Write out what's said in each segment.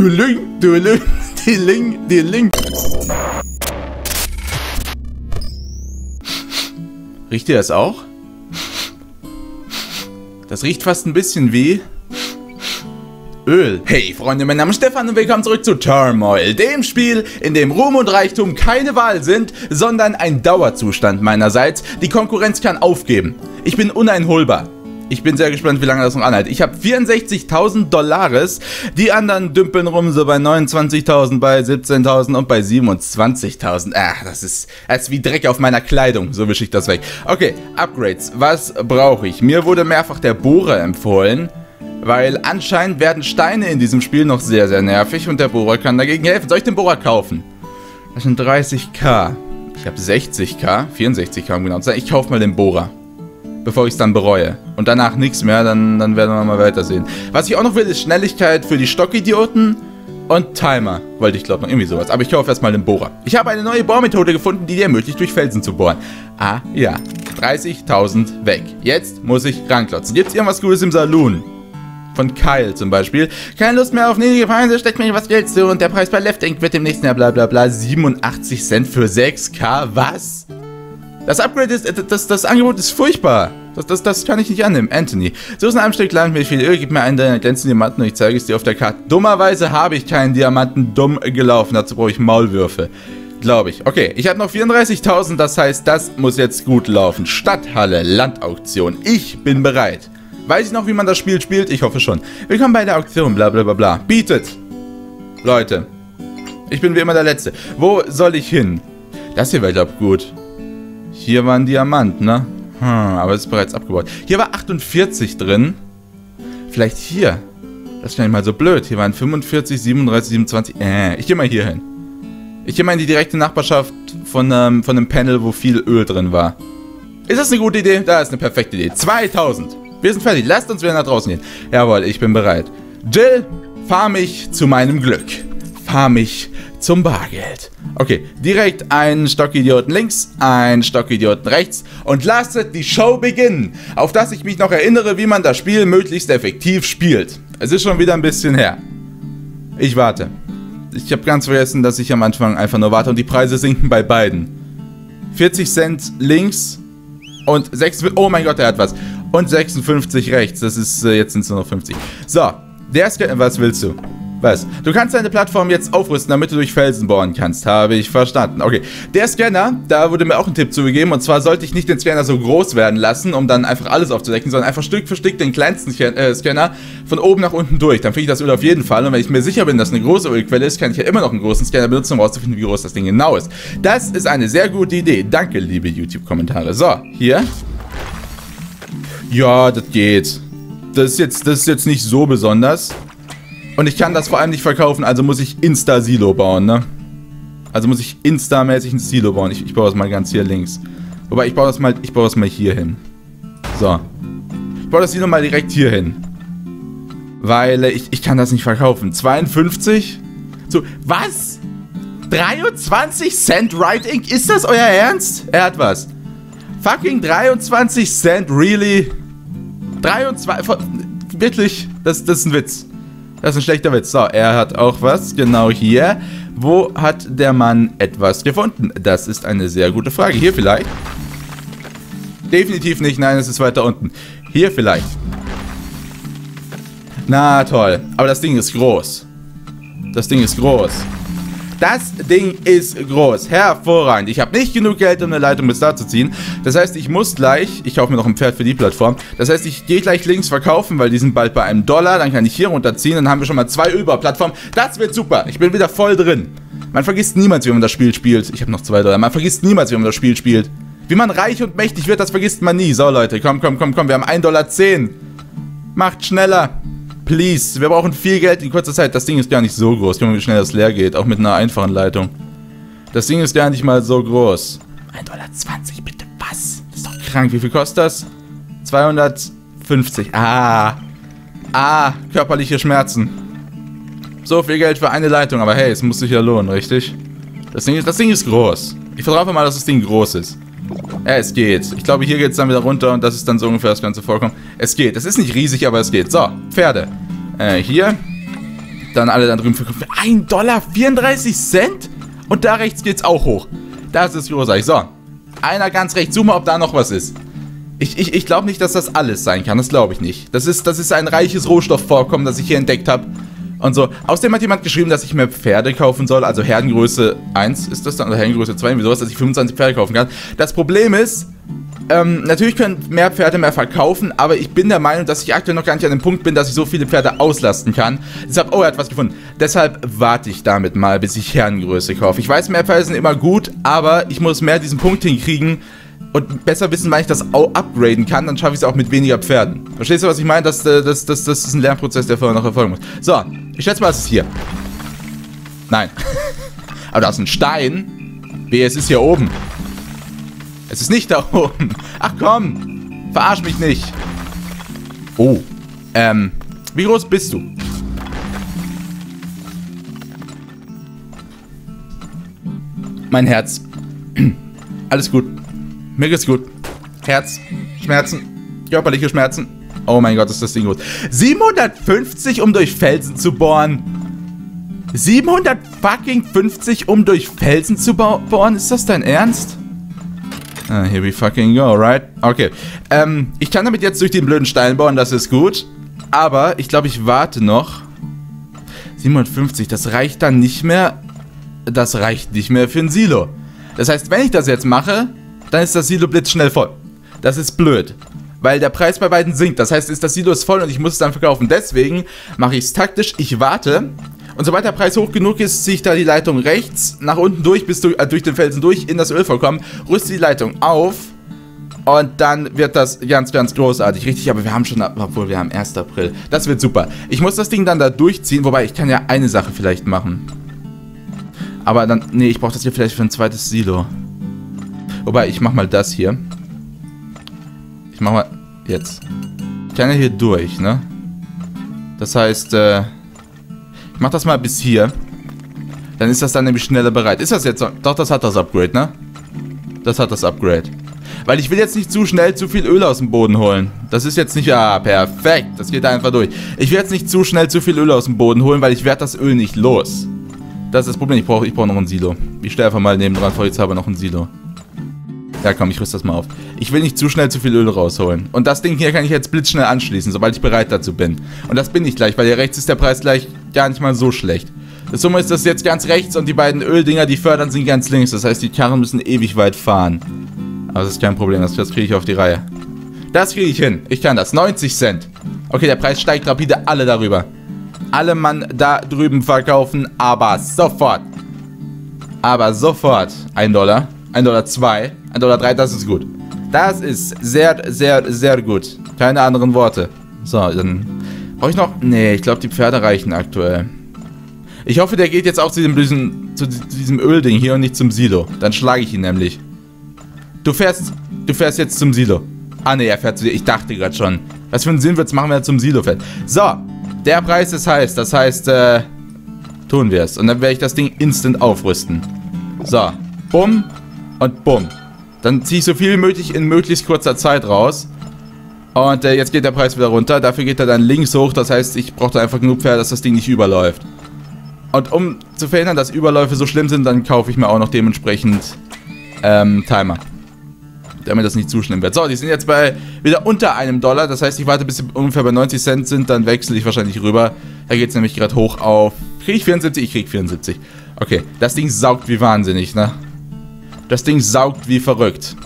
Dueling, Dueling, Dueling, Dueling. Riecht ihr das auch? Das riecht fast ein bisschen wie Öl. Hey Freunde, mein Name ist Stefan und willkommen zurück zu Turmoil, dem Spiel, in dem Ruhm und Reichtum keine Wahl sind, sondern ein Dauerzustand meinerseits. Die Konkurrenz kann aufgeben. Ich bin uneinholbar. Ich bin sehr gespannt, wie lange das noch anhält. Ich habe 64.000 Dollares. Die anderen dümpeln rum so bei 29.000, bei 17.000 und bei 27.000. Ach, das ist, ist wie Dreck auf meiner Kleidung. So wische ich das weg. Okay, Upgrades. Was brauche ich? Mir wurde mehrfach der Bohrer empfohlen. Weil anscheinend werden Steine in diesem Spiel noch sehr, sehr nervig und der Bohrer kann dagegen helfen. Soll ich den Bohrer kaufen? Das sind 30k. Ich habe 60k, 64k um genau zu sein. Ich kaufe mal den Bohrer bevor ich es dann bereue. Und danach nichts mehr, dann, dann werden wir mal weitersehen. Was ich auch noch will, ist Schnelligkeit für die Stockidioten und Timer. Wollte ich glaube noch irgendwie sowas. Aber ich kaufe erstmal den Bohrer. Ich habe eine neue Bohrmethode gefunden, die dir ermöglicht, durch Felsen zu bohren. Ah, ja. 30.000 weg. Jetzt muss ich ranklotzen. Gibt es irgendwas Gutes im Saloon? Von Kyle zum Beispiel. Keine Lust mehr auf niedrige Preise, steckt mir was Geld zu und der Preis bei Left Inc. wird im nächsten Jahr bla bla bla 87 Cent für 6K. Was? Das Upgrade ist, das, das Angebot ist furchtbar. Das, das, das kann ich nicht annehmen. Anthony. So ist ein Stück Land mit viel Öl. Gib mir einen deiner glänzenden Diamanten und ich zeige es dir auf der Karte. Dummerweise habe ich keinen Diamanten dumm gelaufen. Dazu brauche ich Maulwürfe. Glaube ich. Okay, ich habe noch 34.000. Das heißt, das muss jetzt gut laufen. Stadthalle, Landauktion. Ich bin bereit. Weiß ich noch, wie man das Spiel spielt? Ich hoffe schon. Willkommen bei der Auktion. Bla bla bla bla. Bietet. Leute. Ich bin wie immer der Letzte. Wo soll ich hin? Das hier wäre, glaube gut. Hier war ein Diamant, ne? Hm, aber es ist bereits abgebaut. Hier war 48 drin. Vielleicht hier. Das ist gar nicht mal so blöd. Hier waren 45, 37, 27. Äh, ich gehe mal hier hin. Ich gehe mal in die direkte Nachbarschaft von, ähm, von einem Panel, wo viel Öl drin war. Ist das eine gute Idee? Da ist eine perfekte Idee. 2000. Wir sind fertig. Lasst uns wieder nach draußen gehen. Jawohl, ich bin bereit. Jill, fahr mich zu meinem Glück. Fahr mich zum Bargeld. Okay, direkt einen Stockidioten links, einen Stockidioten rechts und lasst die Show beginnen, auf das ich mich noch erinnere, wie man das Spiel möglichst effektiv spielt. Es ist schon wieder ein bisschen her. Ich warte. Ich habe ganz vergessen, dass ich am Anfang einfach nur warte und die Preise sinken bei beiden. 40 Cent links und 6... Oh mein Gott, er hat was. Und 56 rechts. Das ist... Äh, jetzt sind es nur noch 50. So, der ist... Was willst du? Was? Du kannst deine Plattform jetzt aufrüsten, damit du durch Felsen bohren kannst. Habe ich verstanden. Okay. Der Scanner, da wurde mir auch ein Tipp zugegeben. Und zwar sollte ich nicht den Scanner so groß werden lassen, um dann einfach alles aufzudecken, sondern einfach Stück für Stück den kleinsten äh, Scanner von oben nach unten durch. Dann finde ich das Öl auf jeden Fall. Und wenn ich mir sicher bin, dass eine große Ölquelle ist, kann ich ja immer noch einen großen Scanner benutzen, um herauszufinden, wie groß das Ding genau ist. Das ist eine sehr gute Idee. Danke, liebe YouTube-Kommentare. So, hier. Ja, das geht. Das ist, jetzt, das ist jetzt nicht so besonders. Und ich kann das vor allem nicht verkaufen, also muss ich Insta-Silo bauen, ne? Also muss ich Insta-mäßig ein Silo bauen. Ich, ich baue das mal ganz hier links. Wobei, ich baue das mal, ich baue das mal hier hin. So. Ich baue das Silo mal direkt hier hin. Weil ich, ich kann das nicht verkaufen. 52? So, was? 23 Cent Writing? Ist das euer Ernst? Er hat was. Fucking 23 Cent, really? 23, wirklich? Das, das ist ein Witz. Das ist ein schlechter Witz. So, er hat auch was. Genau hier. Wo hat der Mann etwas gefunden? Das ist eine sehr gute Frage. Hier vielleicht? Definitiv nicht. Nein, es ist weiter unten. Hier vielleicht. Na toll. Aber das Ding ist groß. Das Ding ist groß. Das Ding ist groß. Hervorragend. Ich habe nicht genug Geld, um eine Leitung bis da zu ziehen. Das heißt, ich muss gleich... Ich kaufe mir noch ein Pferd für die Plattform. Das heißt, ich gehe gleich links verkaufen, weil die sind bald bei einem Dollar. Dann kann ich hier runterziehen. Dann haben wir schon mal zwei Überplattformen. Das wird super. Ich bin wieder voll drin. Man vergisst niemals, wie man das Spiel spielt. Ich habe noch zwei Dollar. Man vergisst niemals, wie man das Spiel spielt. Wie man reich und mächtig wird, das vergisst man nie. So, Leute, komm, komm, komm, komm. Wir haben 1,10 Dollar. Macht schneller. Please, wir brauchen viel Geld in kurzer Zeit. Das Ding ist gar nicht so groß. Guck mal, wie schnell das leer geht. Auch mit einer einfachen Leitung. Das Ding ist gar nicht mal so groß. 1,20 Dollar, bitte. Was? Das ist doch krank. Wie viel kostet das? 250. Ah. Ah, körperliche Schmerzen. So viel Geld für eine Leitung. Aber hey, es muss sich ja lohnen, richtig? Das Ding ist, das Ding ist groß. Ich vertraue mal, dass das Ding groß ist. Ja, es geht. Ich glaube, hier geht es dann wieder runter und das ist dann so ungefähr das ganze Vorkommen. Es geht. Es ist nicht riesig, aber es geht. So, Pferde. Äh, hier. dann alle da drüben verkaufen. 1 Dollar 34 Cent? Und da rechts geht's auch hoch. Das ist großartig. So, einer ganz rechts. Zoom mal, ob da noch was ist. Ich, ich, ich glaube nicht, dass das alles sein kann. Das glaube ich nicht. Das ist, das ist ein reiches Rohstoffvorkommen, das ich hier entdeckt habe. Und so. Außerdem hat jemand geschrieben, dass ich mehr Pferde kaufen soll. Also Herdengröße 1 ist das dann, oder Herdengröße 2, wie sowas, dass ich 25 Pferde kaufen kann. Das Problem ist, ähm, natürlich können mehr Pferde mehr verkaufen, aber ich bin der Meinung, dass ich aktuell noch gar nicht an dem Punkt bin, dass ich so viele Pferde auslasten kann. Deshalb, oh, er hat was gefunden. Deshalb warte ich damit mal, bis ich Herrengröße kaufe. Ich weiß, mehr Pferde sind immer gut, aber ich muss mehr diesen Punkt hinkriegen und besser wissen, wann ich das upgraden kann, dann schaffe ich es auch mit weniger Pferden. Verstehst du, was ich meine? Das, das, das, das, das ist ein Lernprozess, der vorher noch erfolgen muss. So, ich schätze mal, es ist hier. Nein. aber da ist ein Stein. B, es ist hier oben. Es ist nicht da oben. Ach komm. Verarsch mich nicht. Oh. Ähm. Wie groß bist du? Mein Herz. Alles gut. Mir geht's gut. Herz. Schmerzen. Körperliche Schmerzen. Oh mein Gott, ist das Ding gut. 750, um durch Felsen zu bohren. 700 fucking 50, um durch Felsen zu bohren? Ist das dein Ernst? Ah, here we fucking go, right? Okay. Ähm, ich kann damit jetzt durch den blöden Stein bauen, das ist gut. Aber ich glaube, ich warte noch. 750, das reicht dann nicht mehr. Das reicht nicht mehr für ein Silo. Das heißt, wenn ich das jetzt mache, dann ist das Silo blitzschnell voll. Das ist blöd. Weil der Preis bei beiden sinkt. Das heißt, ist das Silo ist voll und ich muss es dann verkaufen. Deswegen mache ich es taktisch. Ich warte und sobald der Preis hoch genug ist, ziehe ich da die Leitung rechts nach unten durch, bis du, äh, durch den Felsen durch, in das Öl vollkommen, rüste die Leitung auf und dann wird das ganz, ganz großartig. Richtig, aber wir haben schon, obwohl wir haben 1. April. Das wird super. Ich muss das Ding dann da durchziehen, wobei ich kann ja eine Sache vielleicht machen. Aber dann, nee, ich brauche das hier vielleicht für ein zweites Silo. Wobei, ich mach mal das hier. Ich mach mal, jetzt. Ich kann ja hier durch, ne? Das heißt, äh... Ich mach das mal bis hier. Dann ist das dann nämlich schneller bereit. Ist das jetzt... Doch, das hat das Upgrade, ne? Das hat das Upgrade. Weil ich will jetzt nicht zu schnell zu viel Öl aus dem Boden holen. Das ist jetzt nicht... Ah, perfekt. Das geht einfach durch. Ich will jetzt nicht zu schnell zu viel Öl aus dem Boden holen, weil ich werde das Öl nicht los. Das ist das Problem. Ich brauche ich brauch noch ein Silo. Ich stelle einfach mal neben dran, vor jetzt habe noch ein Silo. Ja, komm, ich rüste das mal auf. Ich will nicht zu schnell zu viel Öl rausholen. Und das Ding hier kann ich jetzt blitzschnell anschließen, sobald ich bereit dazu bin. Und das bin ich gleich, weil hier rechts ist der Preis gleich gar nicht mal so schlecht. Das Summe ist das jetzt ganz rechts und die beiden Öldinger, die fördern, sind ganz links. Das heißt, die Karren müssen ewig weit fahren. Aber das ist kein Problem, das, das kriege ich auf die Reihe. Das kriege ich hin. Ich kann das. 90 Cent. Okay, der Preis steigt rapide. Alle darüber. Alle Mann da drüben verkaufen, aber sofort. Aber sofort. 1 Dollar. 1 Dollar 2. 1 Dollar 3, das ist gut. Das ist sehr, sehr, sehr gut. Keine anderen Worte. So, dann Brauche ich noch? Nee, ich glaube, die Pferde reichen aktuell. Ich hoffe, der geht jetzt auch zu, diesem, zu diesem Ölding hier und nicht zum Silo. Dann schlage ich ihn nämlich. Du fährst, du fährst jetzt zum Silo. Ah, ne, er fährt zu dir. Ich dachte gerade schon. Was für einen Sinn wird es machen, wenn er zum Silo fährt? So, der Preis ist heiß. Das heißt, äh, tun wir es. Und dann werde ich das Ding instant aufrüsten. So, bumm und bumm. Dann ziehe ich so viel wie möglich in möglichst kurzer Zeit raus. Und äh, jetzt geht der Preis wieder runter. Dafür geht er dann links hoch. Das heißt, ich brauche einfach genug Pferde, dass das Ding nicht überläuft. Und um zu verhindern, dass Überläufe so schlimm sind, dann kaufe ich mir auch noch dementsprechend ähm, Timer. Damit das nicht zu schlimm wird. So, die sind jetzt bei wieder unter einem Dollar. Das heißt, ich warte bis sie ungefähr bei 90 Cent sind. Dann wechsle ich wahrscheinlich rüber. Da geht es nämlich gerade hoch auf... Kriege ich 74? Ich kriege 74. Okay, das Ding saugt wie wahnsinnig, ne? Das Ding saugt wie verrückt.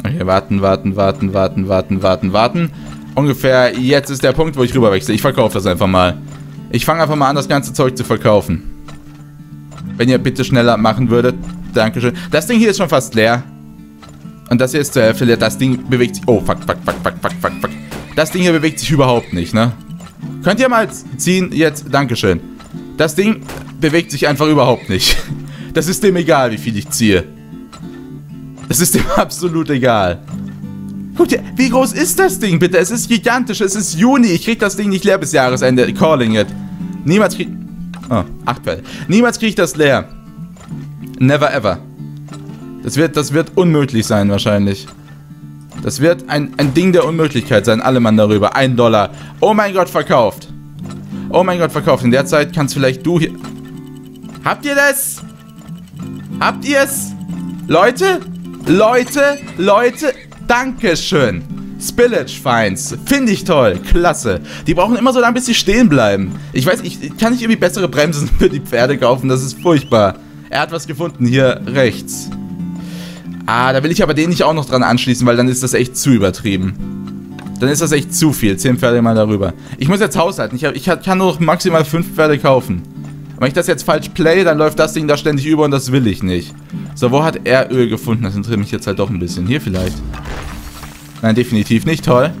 Okay, warten, warten, warten, warten, warten, warten, warten. Ungefähr jetzt ist der Punkt, wo ich rüberwechsle. Ich verkaufe das einfach mal. Ich fange einfach mal an, das ganze Zeug zu verkaufen. Wenn ihr bitte schneller machen würdet. Dankeschön. Das Ding hier ist schon fast leer. Und das hier ist zur Hälfte leer. Das Ding bewegt sich... Oh, fuck, fuck, fuck, fuck, fuck, fuck, fuck. Das Ding hier bewegt sich überhaupt nicht, ne? Könnt ihr mal ziehen? Jetzt, Dankeschön. Das Ding bewegt sich einfach überhaupt nicht. Das ist dem egal, wie viel ich ziehe. Es ist ihm absolut egal. Guck dir, wie groß ist das Ding bitte? Es ist gigantisch, es ist Juni. Ich krieg das Ding nicht leer bis Jahresende. Calling it. Niemals krieg... Oh, acht Fälle. Niemals krieg ich das leer. Never ever. Das wird, das wird unmöglich sein wahrscheinlich. Das wird ein, ein Ding der Unmöglichkeit sein. Alle Mann darüber. Ein Dollar. Oh mein Gott, verkauft. Oh mein Gott, verkauft. In der Zeit kannst vielleicht du hier... Habt ihr das? Habt ihr es? Leute? Leute? Leute? Dankeschön. Spillage Finds. Finde ich toll. Klasse. Die brauchen immer so lange, bis sie stehen bleiben. Ich weiß, ich kann nicht irgendwie bessere Bremsen für die Pferde kaufen. Das ist furchtbar. Er hat was gefunden. Hier rechts. Ah, da will ich aber den nicht auch noch dran anschließen, weil dann ist das echt zu übertrieben. Dann ist das echt zu viel. Zehn Pferde mal darüber. Ich muss jetzt haushalten. Ich, hab, ich kann nur noch maximal fünf Pferde kaufen. Wenn ich das jetzt falsch play, dann läuft das Ding da ständig über und das will ich nicht. So, wo hat er Öl gefunden? Das interessiert mich jetzt halt doch ein bisschen. Hier vielleicht. Nein, definitiv nicht. Toll.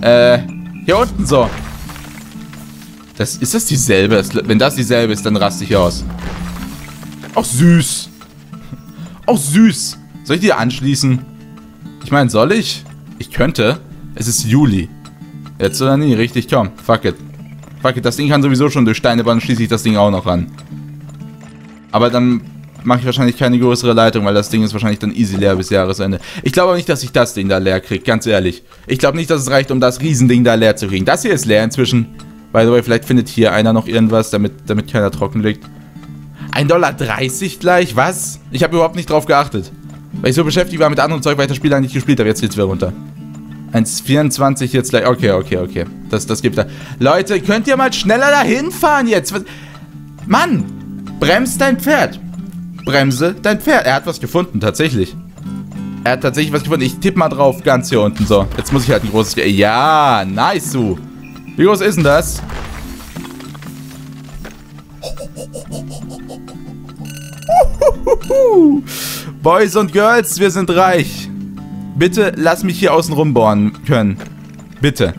Äh, hier unten so. Das, ist das dieselbe? Wenn das dieselbe ist, dann raste ich aus. Auch süß. Auch süß. Soll ich die anschließen? Ich meine, soll ich? Ich könnte. Es ist Juli. Jetzt oder nie, richtig? Komm, fuck it. Fuck it, das Ding kann sowieso schon durch Steine bauen, schließe ich das Ding auch noch an. Aber dann mache ich wahrscheinlich keine größere Leitung, weil das Ding ist wahrscheinlich dann easy leer bis Jahresende. Ich glaube aber nicht, dass ich das Ding da leer kriege, ganz ehrlich. Ich glaube nicht, dass es reicht, um das Riesending da leer zu kriegen. Das hier ist leer inzwischen. By the way, vielleicht findet hier einer noch irgendwas, damit, damit keiner trocken liegt. 1,30 Dollar gleich? Was? Ich habe überhaupt nicht drauf geachtet. Weil ich so beschäftigt war mit anderen Zeug, weil ich das Spiel eigentlich gespielt habe. Jetzt geht's wieder runter. 1,24 jetzt gleich. Okay, okay, okay. Das, das gibt da. Leute, könnt ihr mal schneller dahin fahren jetzt? Was? Mann! Bremst dein Pferd. Bremse dein Pferd. Er hat was gefunden, tatsächlich. Er hat tatsächlich was gefunden. Ich tippe mal drauf, ganz hier unten. So, jetzt muss ich halt ein großes... Ja, nice, du. Wie groß ist denn das? Boys und Girls, wir sind reich. Bitte lass mich hier außen rum bohren können. Bitte.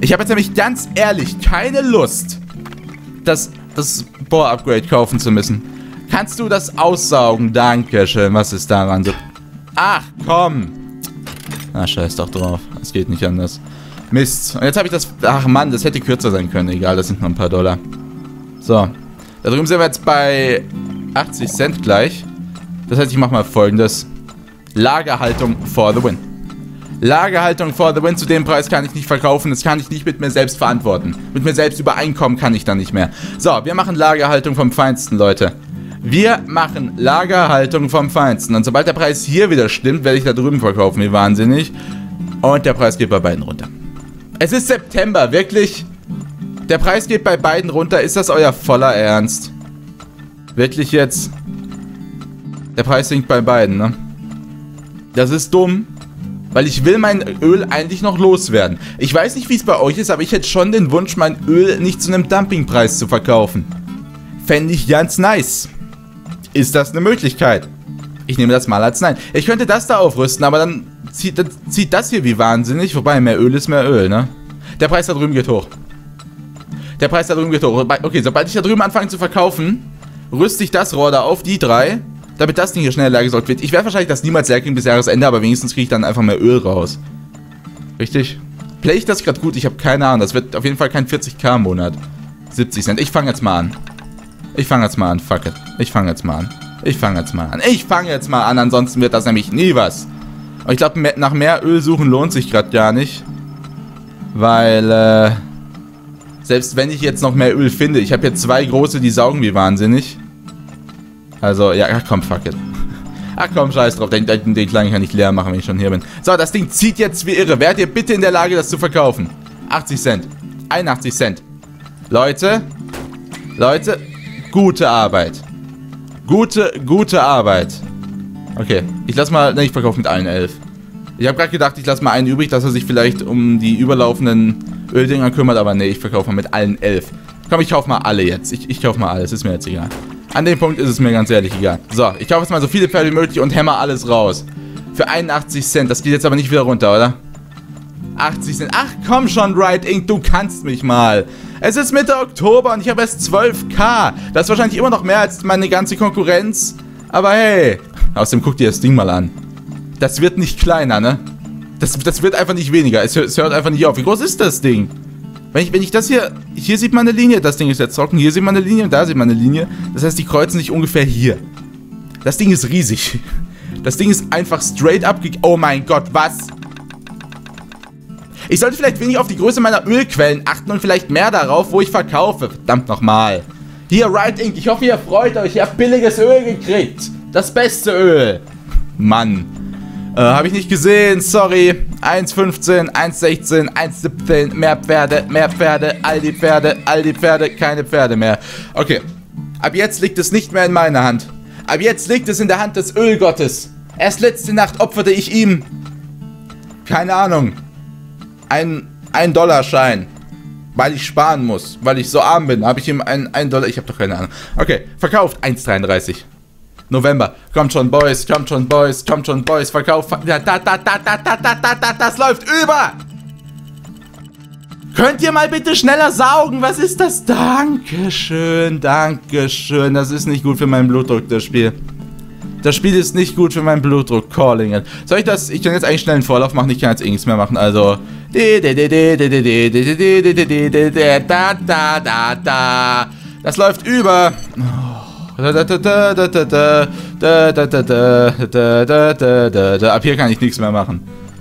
Ich habe jetzt nämlich ganz ehrlich keine Lust, das, das Bohr-Upgrade kaufen zu müssen. Kannst du das aussaugen? Dankeschön. Was ist daran so? Ach, komm. Na, scheiß doch drauf. Es geht nicht anders. Mist. Und jetzt habe ich das... Ach Mann, das hätte kürzer sein können. Egal, das sind nur ein paar Dollar. So. Da drüben sind wir jetzt bei 80 Cent gleich. Das heißt, ich mache mal folgendes. Lagerhaltung for the win. Lagerhaltung for the win, zu dem Preis kann ich nicht verkaufen, das kann ich nicht mit mir selbst verantworten. Mit mir selbst übereinkommen kann ich dann nicht mehr. So, wir machen Lagerhaltung vom Feinsten, Leute. Wir machen Lagerhaltung vom Feinsten. Und sobald der Preis hier wieder stimmt, werde ich da drüben verkaufen, wie wahnsinnig. Und der Preis geht bei beiden runter. Es ist September, wirklich. Der Preis geht bei beiden runter. Ist das euer voller Ernst? Wirklich jetzt? Der Preis sinkt bei beiden, ne? Das ist dumm. Weil ich will mein Öl eigentlich noch loswerden. Ich weiß nicht, wie es bei euch ist, aber ich hätte schon den Wunsch, mein Öl nicht zu einem Dumpingpreis zu verkaufen. Fände ich ganz nice. Ist das eine Möglichkeit? Ich nehme das mal als Nein. Ich könnte das da aufrüsten, aber dann zieht, dann zieht das hier wie wahnsinnig. Wobei, mehr Öl ist mehr Öl, ne? Der Preis da drüben geht hoch. Der Preis da drüben geht hoch. Okay, sobald ich da drüben anfange zu verkaufen, rüste ich das Rohr da auf, die drei damit das Ding hier schnell leer gesorgt wird. Ich werde wahrscheinlich das niemals leer kriegen bis Jahresende, aber wenigstens kriege ich dann einfach mehr Öl raus. Richtig? Play ich das gerade gut? Ich habe keine Ahnung. Das wird auf jeden Fall kein 40k im Monat. 70 Cent. Ich fange jetzt mal an. Ich fange jetzt mal an. Fuck it. Ich fange jetzt mal an. Ich fange jetzt mal an. Ich fange jetzt mal an. Ansonsten wird das nämlich nie was. Und ich glaube, nach mehr Öl suchen lohnt sich gerade gar nicht. Weil, äh... Selbst wenn ich jetzt noch mehr Öl finde. Ich habe jetzt zwei große, die saugen wie wahnsinnig. Also, ja, komm, fuck it. Ach komm, scheiß drauf, den, den, den Klang kann ich leer machen, wenn ich schon hier bin. So, das Ding zieht jetzt wie irre. Wärt ihr bitte in der Lage, das zu verkaufen? 80 Cent. 81 Cent. Leute, Leute, gute Arbeit. Gute, gute Arbeit. Okay, ich lass mal, ne, ich verkaufe mit allen elf. Ich habe gerade gedacht, ich lasse mal einen übrig, dass er sich vielleicht um die überlaufenden Öldinger kümmert, aber ne, ich verkaufe mal mit allen elf. Komm, ich kaufe mal alle jetzt. Ich, ich kaufe mal alles, ist mir jetzt egal. An dem Punkt ist es mir ganz ehrlich egal. So, ich kaufe jetzt mal so viele Pferde wie möglich und hämmer alles raus. Für 81 Cent. Das geht jetzt aber nicht wieder runter, oder? 80 Cent. Ach, komm schon, Right Ink, du kannst mich mal. Es ist Mitte Oktober und ich habe erst 12k. Das ist wahrscheinlich immer noch mehr als meine ganze Konkurrenz. Aber hey. Außerdem guck dir das Ding mal an. Das wird nicht kleiner, ne? Das, das wird einfach nicht weniger. Es, es hört einfach nicht auf. Wie groß ist das Ding? Wenn ich, wenn ich das hier, hier sieht man eine Linie, das Ding ist jetzt trocken, hier sieht man eine Linie und da sieht man eine Linie. Das heißt, die kreuzen sich ungefähr hier. Das Ding ist riesig. Das Ding ist einfach straight up, oh mein Gott, was? Ich sollte vielleicht weniger auf die Größe meiner Ölquellen achten und vielleicht mehr darauf, wo ich verkaufe. Verdammt nochmal. Hier, Right Ink, ich hoffe, ihr freut euch. Ihr habt billiges Öl gekriegt. Das beste Öl. Mann. Äh, habe ich nicht gesehen, sorry. 1,15, 1,16, 1,17, mehr Pferde, mehr Pferde, all die Pferde, all die Pferde, keine Pferde mehr. Okay. Ab jetzt liegt es nicht mehr in meiner Hand. Ab jetzt liegt es in der Hand des Ölgottes. Erst letzte Nacht opferte ich ihm, keine Ahnung, einen, Dollarschein. Weil ich sparen muss, weil ich so arm bin, habe ich ihm einen, einen Dollar, ich habe doch keine Ahnung. Okay, verkauft, 1,33. November. Kommt schon, Boys, kommt schon, Boys, kommt schon, Boys, Verkauf. Da, da, da, da, da, da, da, da, da, das läuft über! Könnt ihr mal bitte schneller saugen? Was ist das? Dankeschön, Dankeschön. Das ist nicht gut für meinen Blutdruck, das Spiel. Das Spiel ist nicht gut für meinen Blutdruck. Calling it. Soll ich das? Ich kann jetzt eigentlich schnell einen Vorlauf machen. Ich kann jetzt eh nichts mehr machen. Also. Da, da, da, da. Das läuft über. Oh. Ab hier kann ich nichts mehr machen.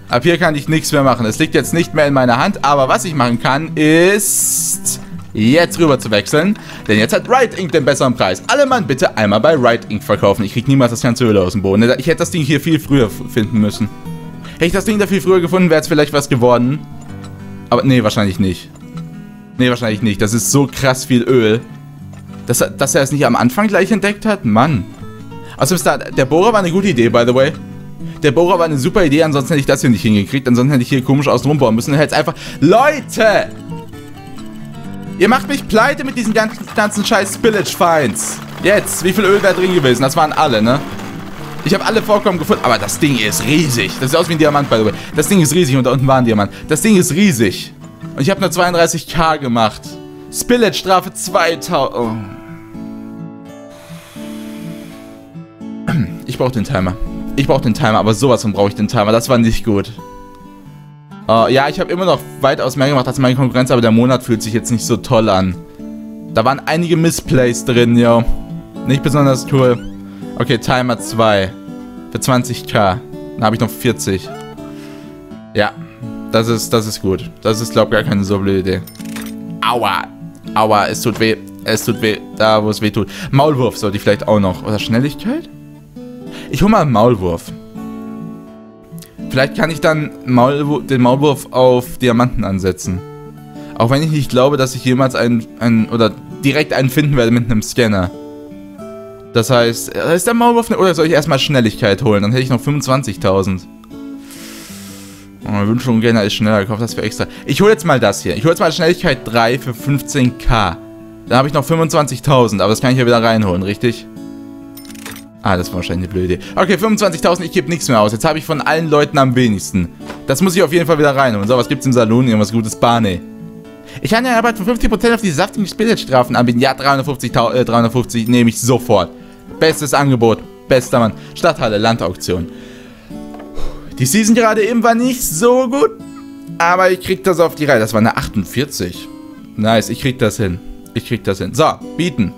Ab hier kann ich nichts mehr machen. Es liegt jetzt nicht mehr in meiner Hand, aber was ich machen kann, ist jetzt rüber zu wechseln. Denn jetzt hat Right Ink den besseren Preis. Alle Mann bitte einmal bei Right Ink verkaufen. Ich krieg niemals das ganze Öl aus dem Boden. Ich hätte das Ding hier viel früher finden müssen. Hätte ich das Ding da viel früher gefunden, wäre es vielleicht was geworden. Aber nee, wahrscheinlich nicht. Nee, wahrscheinlich nicht. Das ist so krass viel Öl. Dass, dass er es nicht am Anfang gleich entdeckt hat? Mann. Außerdem der Bohrer war eine gute Idee, by the way. Der Bohrer war eine super Idee, ansonsten hätte ich das hier nicht hingekriegt. Ansonsten hätte ich hier komisch außen rumbauen müssen. Dann hätte es einfach... Leute! Ihr macht mich pleite mit diesen ganzen, ganzen scheiß Spillage Finds. Jetzt, wie viel Öl wäre drin gewesen? Das waren alle, ne? Ich habe alle Vorkommen gefunden, aber das Ding ist riesig. Das sieht aus wie ein Diamant, by the way. Das Ding ist riesig und da unten war ein Diamant. Das Ding ist riesig. Und ich habe nur 32k gemacht. Spillage-Strafe 2000... Oh. Ich brauche den Timer. Ich brauche den Timer, aber sowas von brauche ich den Timer. Das war nicht gut. Uh, ja, ich habe immer noch weitaus mehr gemacht als meine Konkurrenz, aber der Monat fühlt sich jetzt nicht so toll an. Da waren einige Missplays drin, yo. Nicht besonders cool. Okay, Timer 2. Für 20k. Dann habe ich noch 40. Ja, das ist, das ist gut. Das ist, glaube ich, gar keine so blöde Idee. Aua. Aua, es tut weh. Es tut weh. Da, wo es weh tut. Maulwurf sollte ich vielleicht auch noch. Oder Schnelligkeit? Ich hole mal einen Maulwurf. Vielleicht kann ich dann Maulwurf, den Maulwurf auf Diamanten ansetzen. Auch wenn ich nicht glaube, dass ich jemals einen, einen oder direkt einen finden werde mit einem Scanner. Das heißt, ist der Maulwurf... Oder soll ich erstmal Schnelligkeit holen? Dann hätte ich noch 25.000. Oh, meine Wünschung gerne ist schneller gekauft, das wäre extra. Ich hole jetzt mal das hier. Ich hole jetzt mal Schnelligkeit 3 für 15k. Dann habe ich noch 25.000, aber das kann ich ja wieder reinholen, richtig? Ah, das war wahrscheinlich eine blöde. Okay, 25.000, ich gebe nichts mehr aus. Jetzt habe ich von allen Leuten am wenigsten. Das muss ich auf jeden Fall wieder reinholen. So, was gibt's im Salon? Irgendwas Gutes? Barney. Ich kann ja aber von 50% auf die saftigen Spillage-Strafen anbieten. Ja, 350, äh, 350 nehme ich sofort. Bestes Angebot. Bester Mann. Stadthalle, Landauktion. Die Season gerade eben war nicht so gut. Aber ich krieg das auf die Reihe. Das war eine 48. Nice, ich krieg das hin. Ich krieg das hin. So, bieten.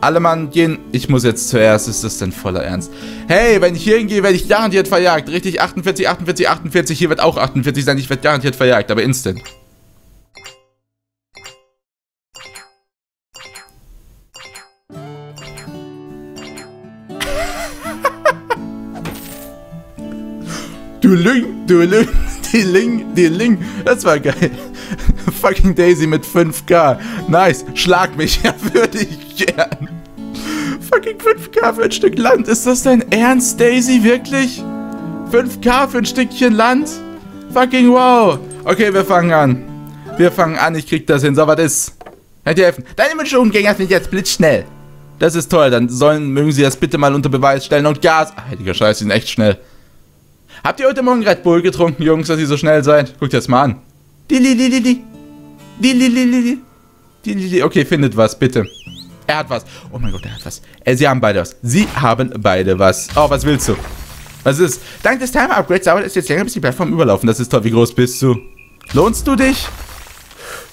Alle Mann gehen. Ich muss jetzt zuerst. Ist das denn voller Ernst? Hey, wenn ich hier hingehe, werde ich garantiert verjagt. Richtig, 48, 48, 48. Hier wird auch 48 sein. Ich werde garantiert verjagt, aber instant. Dueling, Dueling, Dealing, Dealing. Das war geil. Fucking Daisy mit 5k. Nice. Schlag mich. Ja, würde ich gern. Fucking 5k für ein Stück Land. Ist das dein Ernst, Daisy? Wirklich? 5k für ein Stückchen Land? Fucking wow. Okay, wir fangen an. Wir fangen an. Ich krieg das hin. So, was ist? Könnt ihr helfen? Deine Menschengänger sind jetzt blitzschnell. Das ist toll. Dann sollen, mögen sie das bitte mal unter Beweis stellen. Und Gas. Heiliger Scheiß, die sind echt schnell. Habt ihr heute Morgen Red Bull getrunken, Jungs, dass ihr so schnell seid? Guckt das mal an. Okay, findet was, bitte. Er hat was. Oh mein Gott, er hat was. Äh, sie haben beide was. Sie haben beide was. Oh, was willst du? Was ist? Dank des Timer-Upgrades dauert es jetzt länger, bis die Plattform überlaufen. Das ist toll. Wie groß bist du? Lohnst du dich?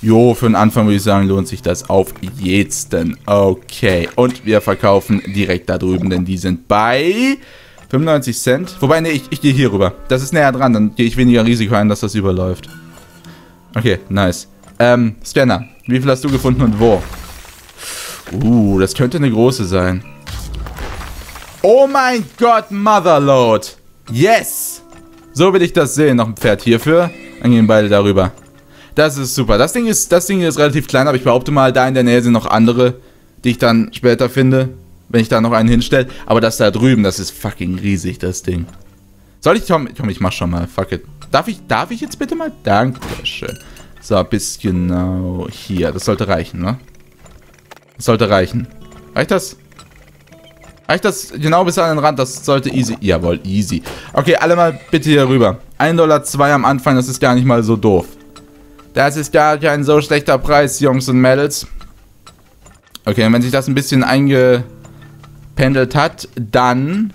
Jo, für den Anfang würde ich sagen, lohnt sich das auf jeden. Okay. Und wir verkaufen direkt da drüben, denn die sind bei 95 Cent. Wobei, nee, ich, ich gehe hier rüber. Das ist näher dran, dann gehe ich weniger Risiko ein, dass das überläuft. Okay, nice. Ähm, Scanner. Wie viel hast du gefunden und wo? Uh, das könnte eine große sein. Oh mein Gott, Motherload. Yes. So will ich das sehen. Noch ein Pferd hierfür. Dann gehen beide darüber. Das ist super. Das Ding ist, das Ding ist relativ klein, aber ich behaupte mal, da in der Nähe sind noch andere, die ich dann später finde, wenn ich da noch einen hinstelle. Aber das da drüben, das ist fucking riesig, das Ding. Soll ich, komm, komm ich mach schon mal, fuck it. Darf ich, darf ich jetzt bitte mal? Dankeschön. So, bis genau hier. Das sollte reichen, ne? Das sollte reichen. Reicht das? Reicht das genau bis an den Rand? Das sollte easy. Jawohl, easy. Okay, alle mal bitte hier rüber. 1,02 Dollar am Anfang, das ist gar nicht mal so doof. Das ist gar kein so schlechter Preis, Jungs und Mädels. Okay, und wenn sich das ein bisschen eingependelt hat, dann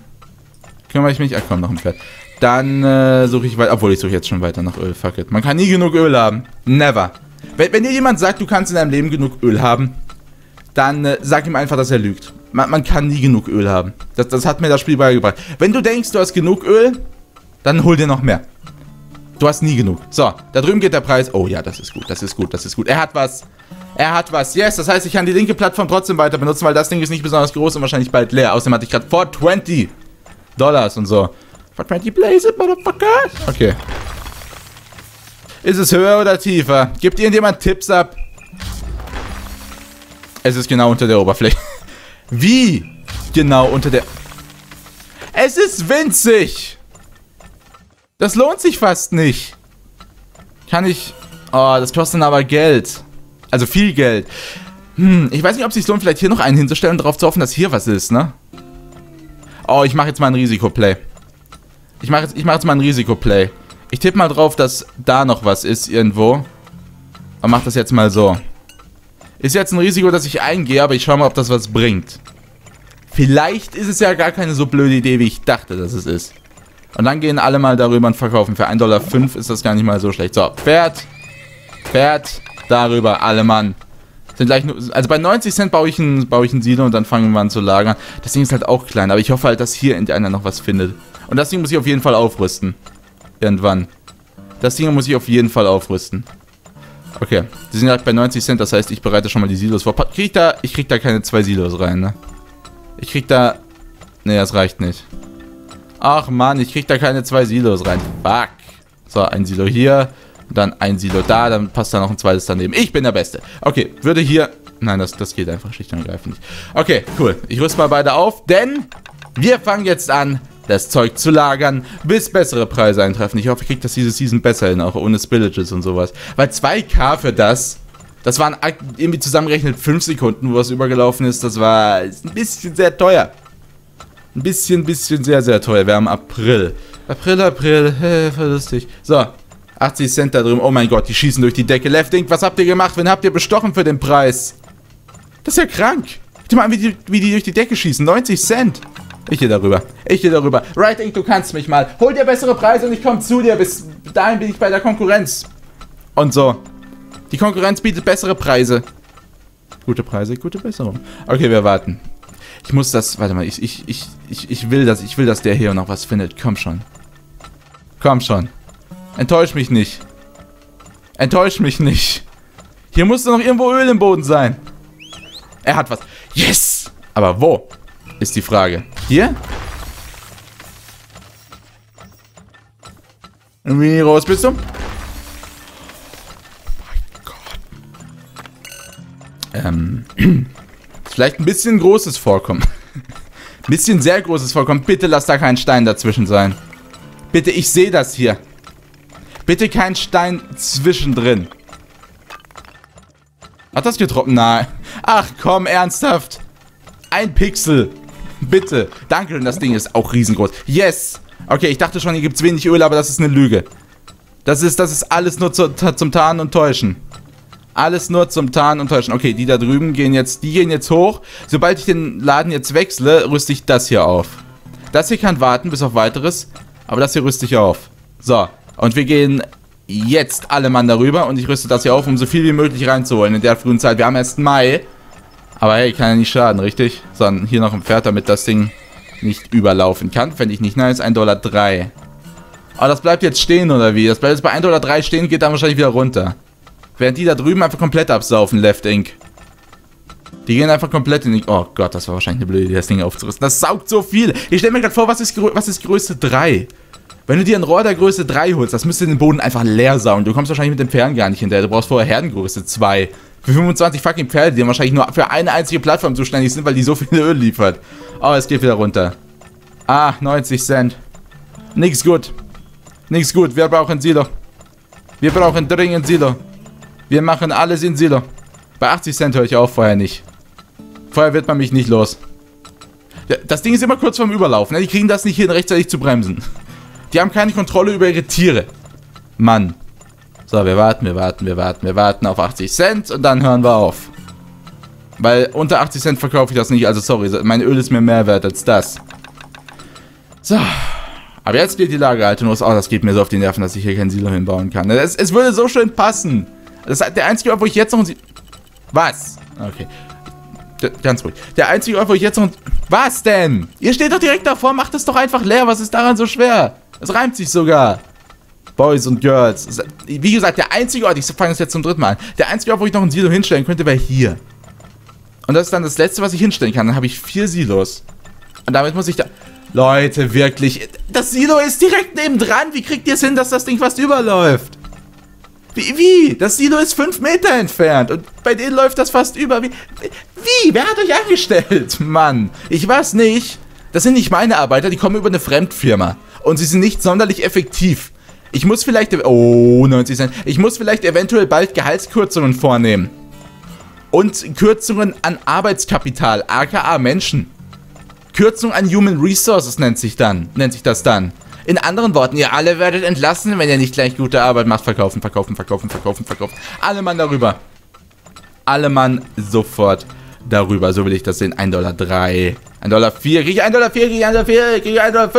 kümmere ich mich... Ach komm, noch ein Pferd. Dann äh, suche ich weiter... Obwohl, ich suche jetzt schon weiter nach Öl. Fuck it. Man kann nie genug Öl haben. Never. Wenn, wenn dir jemand sagt, du kannst in deinem Leben genug Öl haben, dann äh, sag ihm einfach, dass er lügt. Man, man, kann nie genug Öl haben. Das, das hat mir das Spiel beigebracht. Wenn du denkst, du hast genug Öl, dann hol dir noch mehr. Du hast nie genug. So, da drüben geht der Preis. Oh ja, das ist gut, das ist gut, das ist gut. Er hat was. Er hat was. Yes, das heißt, ich kann die linke Plattform trotzdem weiter benutzen, weil das Ding ist nicht besonders groß und wahrscheinlich bald leer. Außerdem hatte ich gerade 420 Dollars und so. 420 Blaze it, Motherfucker. Okay. Ist es höher oder tiefer? Gibt irgendjemand Tipps ab? Es ist genau unter der Oberfläche. Wie? Genau unter der... Es ist winzig! Das lohnt sich fast nicht. Kann ich... Oh, das kostet dann aber Geld. Also viel Geld. Hm, ich weiß nicht, ob es sich lohnt, vielleicht hier noch einen hinzustellen und darauf zu hoffen, dass hier was ist, ne? Oh, ich mache jetzt mal ein Risikoplay. Ich mache jetzt, mach jetzt mal ein Risikoplay. Ich tippe mal drauf, dass da noch was ist irgendwo. Und mach das jetzt mal so. Ist jetzt ein Risiko, dass ich eingehe, aber ich schaue mal, ob das was bringt. Vielleicht ist es ja gar keine so blöde Idee, wie ich dachte, dass es ist. Und dann gehen alle mal darüber und verkaufen. Für 1,05 Dollar ist das gar nicht mal so schlecht. So, Pferd. Pferd. Darüber, alle Mann. Sind gleich nur, also bei 90 Cent baue ich, ein, baue ich ein Silo und dann fangen wir an zu lagern. Das Ding ist halt auch klein, aber ich hoffe halt, dass hier einer noch was findet. Und das Ding muss ich auf jeden Fall aufrüsten. Irgendwann. Das Ding muss ich auf jeden Fall aufrüsten. Okay, die sind gerade bei 90 Cent, das heißt, ich bereite schon mal die Silos vor. Krieg ich da, ich krieg da keine zwei Silos rein, ne? Ich krieg da... Ne, das reicht nicht. Ach man, ich krieg da keine zwei Silos rein. Fuck. So, ein Silo hier, dann ein Silo da, dann passt da noch ein zweites daneben. Ich bin der Beste. Okay, würde hier... Nein, das, das geht einfach schlicht und ergreifend nicht. Okay, cool. Ich rüste mal beide auf, denn wir fangen jetzt an, das Zeug zu lagern, bis bessere Preise eintreffen. Ich hoffe, ich kriege das diese Season besser hin, auch ohne Spillages und sowas. Weil 2K für das, das waren irgendwie zusammengerechnet 5 Sekunden, wo es übergelaufen ist. Das war ein bisschen sehr teuer. Ein bisschen, bisschen sehr, sehr teuer. Wir haben April. April, April, hä, lustig. So, 80 Cent da drüben. Oh mein Gott, die schießen durch die Decke. Left Inc., was habt ihr gemacht? Wen habt ihr bestochen für den Preis? Das ist ja krank. Guck mal an, wie die, wie die durch die Decke schießen. 90 Cent. Ich gehe darüber. Ich gehe darüber. Right Inc., du kannst mich mal. Hol dir bessere Preise und ich komme zu dir. Bis dahin bin ich bei der Konkurrenz. Und so. Die Konkurrenz bietet bessere Preise. Gute Preise, gute Besserung. Okay, wir warten. Ich muss das... Warte mal, ich, ich, ich, ich, ich will das. Ich will, dass der hier noch was findet. Komm schon. Komm schon. Enttäusch mich nicht. Enttäusch mich nicht. Hier muss noch irgendwo Öl im Boden sein. Er hat was. Yes! Aber wo? Ist die Frage. Hier? Wie groß bist du? Oh mein Gott. Ähm. Vielleicht ein bisschen großes Vorkommen. ein bisschen sehr großes Vorkommen. Bitte lass da kein Stein dazwischen sein. Bitte, ich sehe das hier. Bitte kein Stein zwischendrin. Hat das getroffen? Nein. Ach komm, ernsthaft. Ein Pixel. Bitte. Danke, das Ding ist auch riesengroß. Yes. Okay, ich dachte schon, hier gibt es wenig Öl, aber das ist eine Lüge. Das ist, das ist alles nur zu, zum Tarnen und Täuschen. Alles nur zum Tarnen und Täuschen. Okay, die da drüben gehen jetzt, die gehen jetzt hoch. Sobald ich den Laden jetzt wechsle, rüste ich das hier auf. Das hier kann warten bis auf weiteres, aber das hier rüste ich auf. So, und wir gehen jetzt alle Mann darüber und ich rüste das hier auf, um so viel wie möglich reinzuholen in der frühen Zeit. Wir haben erst Mai. Aber hey, kann ja nicht schaden, richtig? Sondern hier noch ein Pferd, damit das Ding nicht überlaufen kann. Fände ich nicht nice. 1,3 Dollar. Aber das bleibt jetzt stehen, oder wie? Das bleibt jetzt bei 1,3 Dollar stehen, geht dann wahrscheinlich wieder runter. Während die da drüben einfach komplett absaufen, Left Ink. Die gehen einfach komplett in die... Oh Gott, das war wahrscheinlich eine blöde Idee, das Ding aufzurüsten. Das saugt so viel. Ich stelle mir gerade vor, was ist, was ist Größe 3? Wenn du dir ein Rohr der Größe 3 holst, das müsste den Boden einfach leer saugen. Du kommst wahrscheinlich mit dem Pferden gar nicht hinterher. Du brauchst vorher Herdengröße 2. Für 25 fucking Pferde, die wahrscheinlich nur für eine einzige Plattform zuständig sind, weil die so viel Öl liefert. Oh, es geht wieder runter. Ah, 90 Cent. Nix gut. Nix gut. Wir brauchen Silo. Wir brauchen dringend Silo. Wir machen alles in Silo. Bei 80 Cent höre ich auf, vorher nicht. Vorher wird man mich nicht los. Das Ding ist immer kurz vorm Überlaufen. Ne? Die kriegen das nicht hin, rechtzeitig zu bremsen. Die haben keine Kontrolle über ihre Tiere. Mann. So, wir warten, wir warten, wir warten, wir warten auf 80 Cent und dann hören wir auf. Weil unter 80 Cent verkaufe ich das nicht. Also sorry, mein Öl ist mir mehr wert als das. So. Aber jetzt geht die Lagerhaltung los. Oh, das geht mir so auf die Nerven, dass ich hier kein Silo hinbauen kann. Es, es würde so schön passen. Das ist der einzige Ort, wo ich jetzt noch ein Silo... Was? Okay. Ganz ruhig. Der einzige Ort, wo ich jetzt noch... Was denn? Ihr steht doch direkt davor, macht es doch einfach leer. Was ist daran so schwer? Es reimt sich sogar. Boys und Girls. Wie gesagt, der einzige Ort, ich fange das jetzt zum dritten Mal an. Der einzige Ort, wo ich noch ein Silo hinstellen könnte, wäre hier. Und das ist dann das letzte, was ich hinstellen kann. Dann habe ich vier Silos. Und damit muss ich da... Leute, wirklich. Das Silo ist direkt nebendran. Wie kriegt ihr es hin, dass das Ding fast überläuft? Wie, wie? Das Silo ist fünf Meter entfernt und bei denen läuft das fast über. Wie? Wie? Wer hat euch angestellt? Mann, ich weiß nicht. Das sind nicht meine Arbeiter, die kommen über eine Fremdfirma. Und sie sind nicht sonderlich effektiv. Ich muss vielleicht... Oh, 90 Cent. Ich muss vielleicht eventuell bald Gehaltskürzungen vornehmen. Und Kürzungen an Arbeitskapital, aka Menschen. Kürzung an Human Resources nennt sich dann, nennt sich das dann. In anderen Worten, ihr alle werdet entlassen, wenn ihr nicht gleich gute Arbeit macht. Verkaufen, verkaufen, verkaufen, verkaufen, verkaufen. Alle Mann darüber. Alle Mann sofort darüber. So will ich das sehen. 1,03 Dollar. 1,04 Dollar. Kriege ich 1,04 Dollar? Kriege ich 1,04 Dollar? Kriege ich 1,05 Dollar?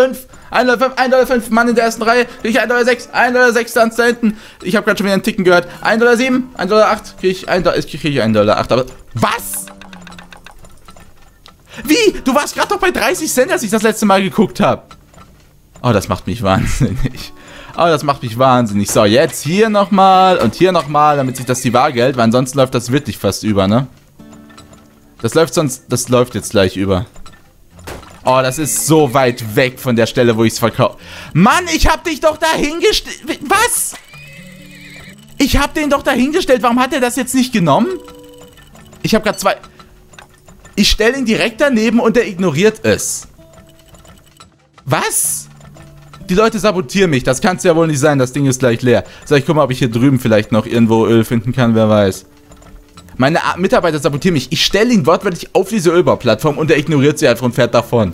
1,05 Dollar, 1,05 Dollar, Mann in der ersten Reihe, kriege ich 1,06 Dollar, 1,06 Dollar, ganz da hinten. Ich habe gerade schon wieder einen Ticken gehört. 1,07 Dollar, 1,08 Dollar, kriege ich 1 Dollar, kriege ich 1 Dollar, 8, aber was? Wie? Du warst gerade doch bei 30 Cent, als ich das letzte Mal geguckt habe. Oh, das macht mich wahnsinnig. Oh, das macht mich wahnsinnig. So, jetzt hier nochmal und hier nochmal, damit sich das die Waage hält, weil ansonsten läuft das wirklich fast über, ne? Das läuft sonst, das läuft jetzt gleich über. Oh, das ist so weit weg von der Stelle, wo ich es verkaufe. Mann, ich hab dich doch dahingestellt. Was? Ich hab den doch dahingestellt. Warum hat er das jetzt nicht genommen? Ich habe gerade zwei... Ich stelle ihn direkt daneben und er ignoriert es. Was? Die Leute sabotieren mich. Das kann es ja wohl nicht sein. Das Ding ist gleich leer. So, ich guck mal, ob ich hier drüben vielleicht noch irgendwo Öl finden kann. Wer weiß. Meine Mitarbeiter sabotieren mich. Ich stelle ihn wortwörtlich auf diese Ölbauplattform und er ignoriert sie einfach und fährt davon.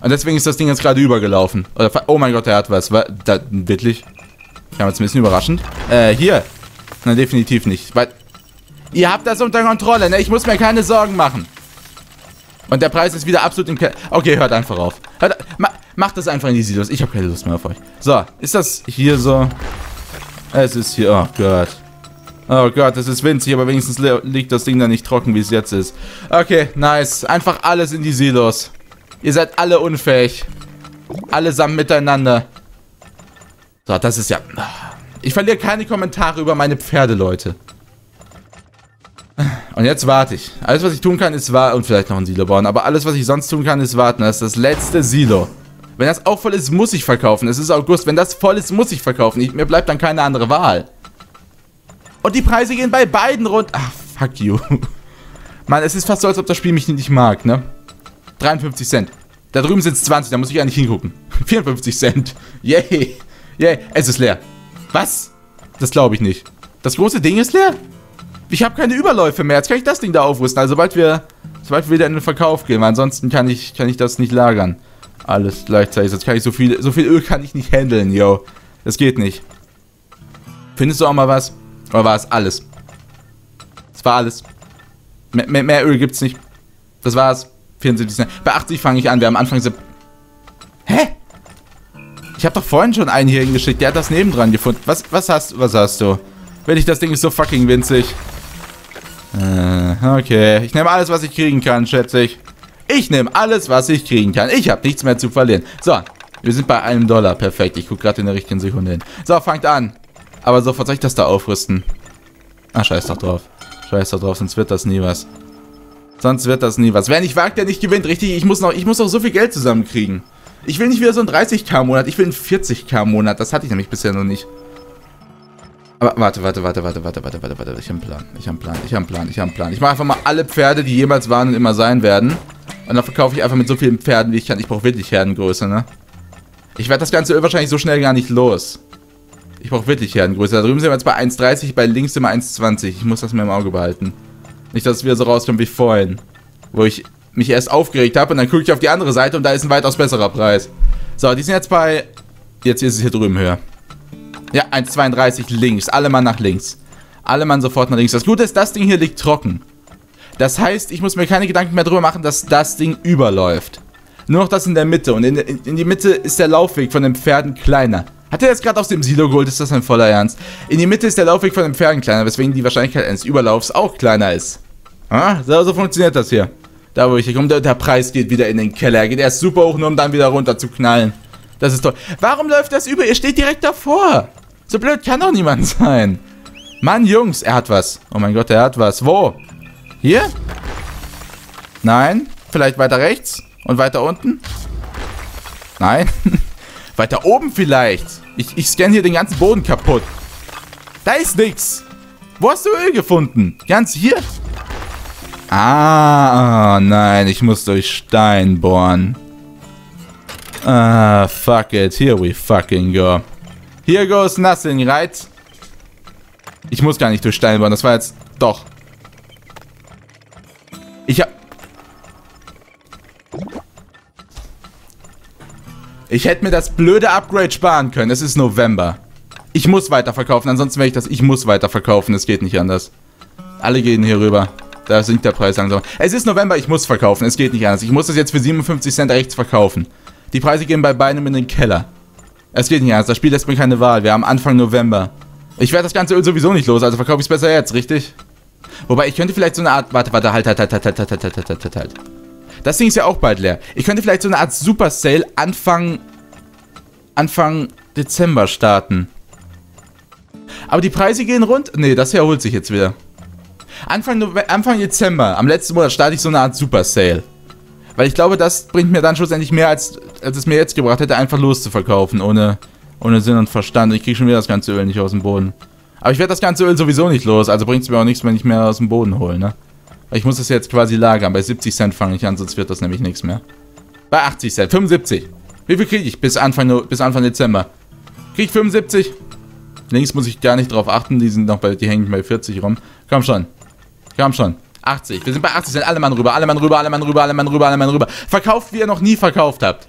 Und deswegen ist das Ding jetzt gerade übergelaufen. oh mein Gott, er hat was. was da, wirklich? Ja, jetzt ein bisschen überraschend. Äh, hier. Nein, definitiv nicht. Weil, ihr habt das unter Kontrolle, ne? Ich muss mir keine Sorgen machen. Und der Preis ist wieder absolut im Keller. Okay, hört einfach auf. Hört, ma, macht das einfach in die Silos. Ich habe keine Lust mehr auf euch. So, ist das hier so? Es ist hier. Oh Gott. Oh Gott, es ist winzig, aber wenigstens liegt das Ding da nicht trocken, wie es jetzt ist. Okay, nice. Einfach alles in die Silos. Ihr seid alle unfähig. Allesamt miteinander. So, das ist ja... Ich verliere keine Kommentare über meine Pferde, Leute. Und jetzt warte ich. Alles, was ich tun kann, ist warten. Und vielleicht noch ein Silo bauen. Aber alles, was ich sonst tun kann, ist warten. Das ist das letzte Silo. Wenn das auch voll ist, muss ich verkaufen. Es ist August. Wenn das voll ist, muss ich verkaufen. Ich, mir bleibt dann keine andere Wahl. Und die Preise gehen bei beiden rund. Ach, fuck you. Mann, es ist fast so, als ob das Spiel mich nicht mag, ne? 53 Cent. Da drüben sind es 20, da muss ich eigentlich hingucken. 54 Cent. Yay. Yay. Es ist leer. Was? Das glaube ich nicht. Das große Ding ist leer? Ich habe keine Überläufe mehr. Jetzt kann ich das Ding da aufrüsten. Also sobald wir, sobald wir wieder in den Verkauf gehen. Weil ansonsten kann ich, kann ich das nicht lagern. Alles gleichzeitig. Jetzt kann ich so viel, so viel Öl kann ich nicht handeln, yo. Das geht nicht. Findest du auch mal was? Oder war es alles? Das war alles. Mehr, mehr, mehr Öl gibt's nicht. Das war's. 74 Cent. Bei 80 fange ich an. Wir haben Anfang September. Hä? Ich habe doch vorhin schon einen hier hingeschickt. Der hat das nebendran gefunden. Was, was hast, was hast du? Wenn ich das Ding ist so fucking winzig. Äh, okay. Ich nehme alles, was ich kriegen kann, schätze ich. Ich nehme alles, was ich kriegen kann. Ich habe nichts mehr zu verlieren. So, wir sind bei einem Dollar. Perfekt. Ich gucke gerade in der richtigen Sekunde hin. So, fangt an. Aber sofort soll ich das da aufrüsten. Ah, scheiß doch drauf. Scheiß doch drauf, sonst wird das nie was. Sonst wird das nie was. Wer nicht wagt, der nicht gewinnt. Richtig, ich muss noch, ich muss noch so viel Geld zusammenkriegen. Ich will nicht wieder so ein 30k-Monat, ich will einen 40k-Monat. Das hatte ich nämlich bisher noch nicht. Aber warte, warte, warte, warte, warte, warte, warte, warte. Ich habe einen Plan. Ich habe einen Plan. Ich habe einen Plan. Ich habe einen Plan. Ich mache einfach mal alle Pferde, die jemals waren und immer sein werden. Und dann verkaufe ich einfach mit so vielen Pferden, wie ich kann. Ich brauche wirklich Herdengröße, ne? Ich werde das ganze wahrscheinlich so schnell gar nicht los. Ich brauche wirklich Herdengröße. Da drüben sind wir jetzt bei 1,30, bei links sind wir 1,20. Ich muss das mir im Auge behalten. Nicht, dass es wieder so rauskommt wie vorhin. Wo ich mich erst aufgeregt habe und dann gucke ich auf die andere Seite und da ist ein weitaus besserer Preis. So, die sind jetzt bei... Jetzt ist es hier drüben höher. Ja, 1,32 links. Alle Mann nach links. Alle Mann sofort nach links. Das Gute ist, das Ding hier liegt trocken. Das heißt, ich muss mir keine Gedanken mehr darüber machen, dass das Ding überläuft. Nur noch das in der Mitte. Und in, in, in die Mitte ist der Laufweg von den Pferden kleiner. Hat er jetzt gerade aus dem Silo geholt? Ist das ein voller Ernst? In die Mitte ist der Laufweg von den Pferden kleiner, weswegen die Wahrscheinlichkeit eines Überlaufs auch kleiner ist. Ah, so, so funktioniert das hier. Da, wo ich hier komme, der, der Preis geht wieder in den Keller. Geht erst super hoch, nur um dann wieder runter zu knallen. Das ist toll. Warum läuft das über? Ihr steht direkt davor. So blöd kann doch niemand sein. Mann, Jungs, er hat was. Oh mein Gott, er hat was. Wo? Hier? Nein? Vielleicht weiter rechts? Und weiter unten? Nein? weiter oben vielleicht? Ich, ich scanne hier den ganzen Boden kaputt. Da ist nichts. Wo hast du Öl gefunden? Ganz hier? Ah, oh nein, ich muss durch Stein bohren. Ah, fuck it. Here we fucking go. Here goes nothing, right? Ich muss gar nicht durch Stein bohren. Das war jetzt... Doch. Ich hab... Ich hätte mir das blöde Upgrade sparen können. Es ist November. Ich muss weiterverkaufen. Ansonsten wäre ich das... Ich muss weiterverkaufen. Es geht nicht anders. Alle gehen hier rüber. Da sinkt der Preis langsam. Es ist November, ich muss verkaufen. Es geht nicht anders. Ich muss das jetzt für 57 Cent rechts verkaufen. Die Preise gehen bei beidem in den Keller. Es geht nicht anders. Das Spiel lässt mir keine Wahl. Wir haben Anfang November. Ich werde das ganze Öl sowieso nicht los, also verkaufe ich es besser jetzt, richtig? Wobei, ich könnte vielleicht so eine Art... Warte, warte, halt, halt, halt, halt, halt, halt, halt, halt, halt, halt, halt. Das Ding ist ja auch bald leer. Ich könnte vielleicht so eine Art Super Sale Anfang... Anfang Dezember starten. Aber die Preise gehen rund? Nee, das erholt sich jetzt wieder. Anfang, Anfang Dezember, am letzten Monat, starte ich so eine Art Super Sale. Weil ich glaube, das bringt mir dann schlussendlich mehr, als, als es mir jetzt gebracht hätte, einfach loszuverkaufen, ohne, ohne Sinn und Verstand. Ich kriege schon wieder das ganze Öl nicht aus dem Boden. Aber ich werde das ganze Öl sowieso nicht los, also bringt es mir auch nichts, wenn ich mehr aus dem Boden hole, ne? Ich muss das jetzt quasi lagern. Bei 70 Cent fange ich an, sonst wird das nämlich nichts mehr. Bei 80 Cent. 75. Wie viel kriege ich bis Anfang, bis Anfang Dezember? Kriege ich 75? Links muss ich gar nicht drauf achten. Die sind noch bei, die hängen bei 40 rum. Komm schon. Komm schon. 80. Wir sind bei 80 Cent. Alle Mann rüber, alle Mann rüber, alle Mann rüber, alle Mann rüber, alle Mann rüber. Verkauft, wie ihr noch nie verkauft habt.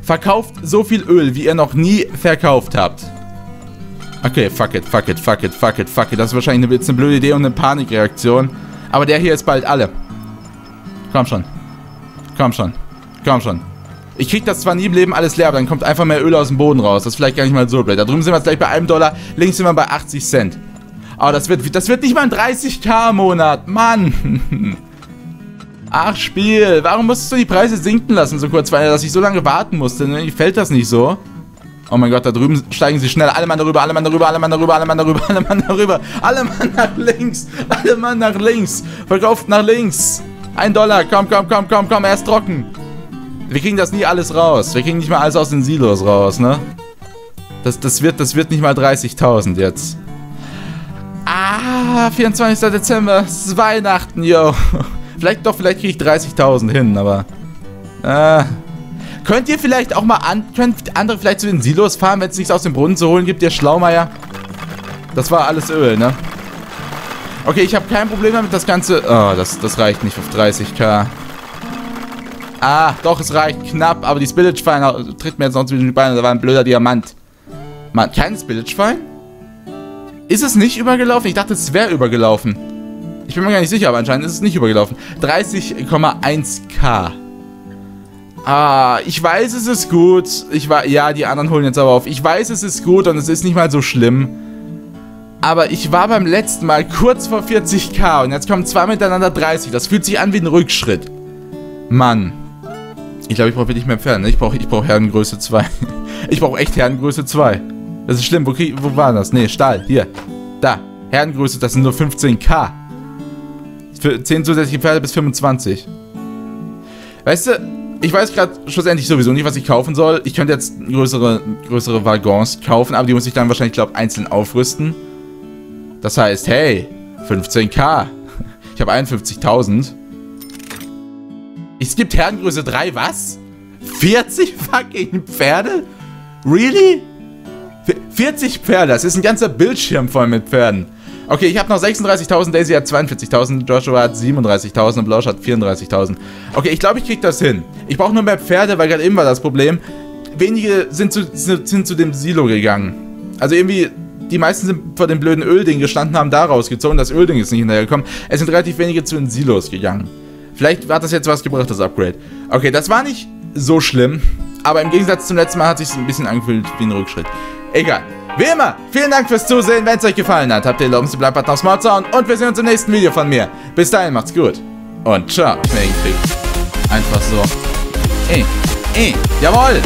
Verkauft so viel Öl, wie ihr noch nie verkauft habt. Okay, fuck it, fuck it, fuck it, fuck it, fuck it. Das ist wahrscheinlich jetzt eine blöde Idee und eine Panikreaktion. Aber der hier ist bald alle. Komm schon. Komm schon. Komm schon. Ich krieg das zwar nie im Leben alles leer, aber dann kommt einfach mehr Öl aus dem Boden raus. Das ist vielleicht gar nicht mal so blöd. Da drüben sind wir jetzt gleich bei einem Dollar. Links sind wir bei 80 Cent. Aber das wird, das wird nicht mal ein 30k-Monat. Mann. Ach, Spiel. Warum musstest du die Preise sinken lassen so kurz, weil dass ich so lange warten musste? Ne? Fällt das nicht so? Oh mein Gott, da drüben steigen sie schnell. Alle Mann darüber, alle Mann darüber, alle Mann darüber, alle Mann darüber, alle Mann darüber. Alle Mann nach links. Alle Mann nach links. Verkauft nach links. Ein Dollar. Komm, komm, komm, komm, komm. Er ist trocken. Wir kriegen das nie alles raus. Wir kriegen nicht mal alles aus den Silos raus, ne? Das, das, wird, das wird nicht mal 30.000 jetzt. Ah, 24. Dezember. Es ist Weihnachten, yo. Vielleicht doch, vielleicht kriege ich 30.000 hin, aber... Äh, könnt ihr vielleicht auch mal an... Könnt andere vielleicht zu den Silos fahren, wenn es nichts aus dem Brunnen zu holen gibt, ihr Schlaumeier? Das war alles Öl, ne? Okay, ich habe kein Problem damit, das Ganze... Oh, das, das reicht nicht auf 30k. Ah, doch, es reicht knapp, aber die Spillage-Fein tritt mir jetzt noch zwischen die Beine. Da war ein blöder Diamant. Mann, kein Spillage-Fein? Ist es nicht übergelaufen? Ich dachte, es wäre übergelaufen. Ich bin mir gar nicht sicher, aber anscheinend ist es nicht übergelaufen. 30,1k. Ah, ich weiß, es ist gut. Ich war, ja, die anderen holen jetzt aber auf. Ich weiß, es ist gut und es ist nicht mal so schlimm. Aber ich war beim letzten Mal kurz vor 40k und jetzt kommen zwei miteinander 30. Das fühlt sich an wie ein Rückschritt. Mann. Ich glaube, ich brauche wirklich mehr Pferde. Ne? Ich brauche ich brauch Herrengröße 2. ich brauche echt Herrengröße 2. Das ist schlimm. Wo, krieg, wo war das? Nee, Stahl. Hier. Da. Herdengröße, das sind nur 15k. Für 10 zusätzliche Pferde bis 25. Weißt du, ich weiß gerade schlussendlich sowieso nicht, was ich kaufen soll. Ich könnte jetzt größere, größere Waggons kaufen, aber die muss ich dann wahrscheinlich, glaube ich, einzeln aufrüsten. Das heißt, hey, 15k. Ich habe 51.000. Es gibt Herrengröße 3, was? 40 fucking Pferde? Really? 40 Pferde, das ist ein ganzer Bildschirm voll mit Pferden. Okay, ich habe noch 36.000, Daisy hat 42.000, Joshua hat 37.000 und Blausch hat 34.000. Okay, ich glaube, ich kriege das hin. Ich brauche nur mehr Pferde, weil gerade eben war das Problem. Wenige sind zu, sind zu dem Silo gegangen. Also irgendwie, die meisten sind vor dem blöden Ölding gestanden, haben da rausgezogen. Das Ölding ist nicht hinterhergekommen. Es sind relativ wenige zu den Silos gegangen. Vielleicht hat das jetzt was gebracht, das Upgrade. Okay, das war nicht so schlimm. Aber im Gegensatz zum letzten Mal hat sich ein bisschen angefühlt wie ein Rückschritt. Egal. Wie immer, vielen Dank fürs Zusehen. Wenn es euch gefallen hat, habt ihr den zu Bleibt auf Smart Sound und wir sehen uns im nächsten Video von mir. Bis dahin, macht's gut. Und ciao. Mehr hingekriegt. Einfach so. Ey, ey, jawohl.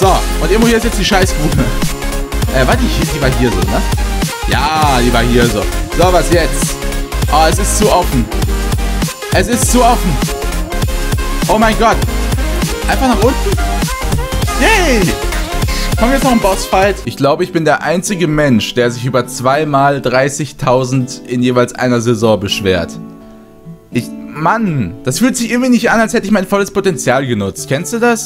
So, und irgendwo hier ist jetzt die Scheißgrube. Äh, warte, die, die war hier so, ne? Ja, die war hier so. So, was jetzt? Oh, es ist zu offen. Es ist zu offen. Oh mein Gott. Einfach nach unten? Yay! Wir jetzt noch ein Bossfight? Ich glaube, ich bin der einzige Mensch, der sich über zweimal 30.000 in jeweils einer Saison beschwert. Ich, Mann, das fühlt sich irgendwie nicht an, als hätte ich mein volles Potenzial genutzt. Kennst du das?